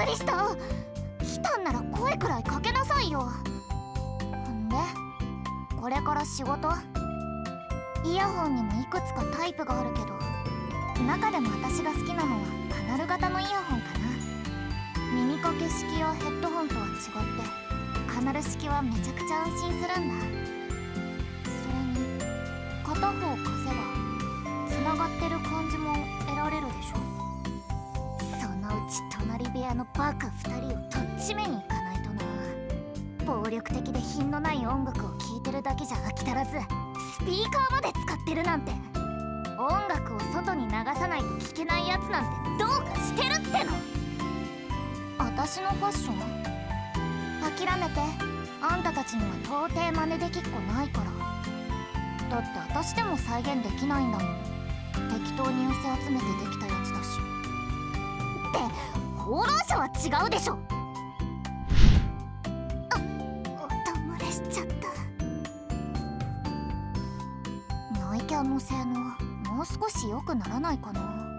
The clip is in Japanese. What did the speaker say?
くりした来たんなら声くらいかけなさいよ。んでこれから仕事。イヤホンにもいくつかタイプがあるけど。中でも私が好きなのはカナル型のイヤホンかな。耳かけ式やヘッドホンとは違ってカナル式はめちゃくちゃ安心するんだ。それに片方隣部屋のバカ2人をとっちめに行かないとな。暴力的で品のない音楽を聴いてるだけじゃ飽き足らずスピーカーまで使ってるなんて。音楽を外に流さないと聞けないやつなんてどうかしてるっての。私のファッション諦めて。あんたたちには到底真似できっこないから。だって私でも再現できないんだもん。適当に寄せ集めてできた放浪者は違うでしょ。あ音漏れしちゃった。内見の性能もう少し良くならないかな。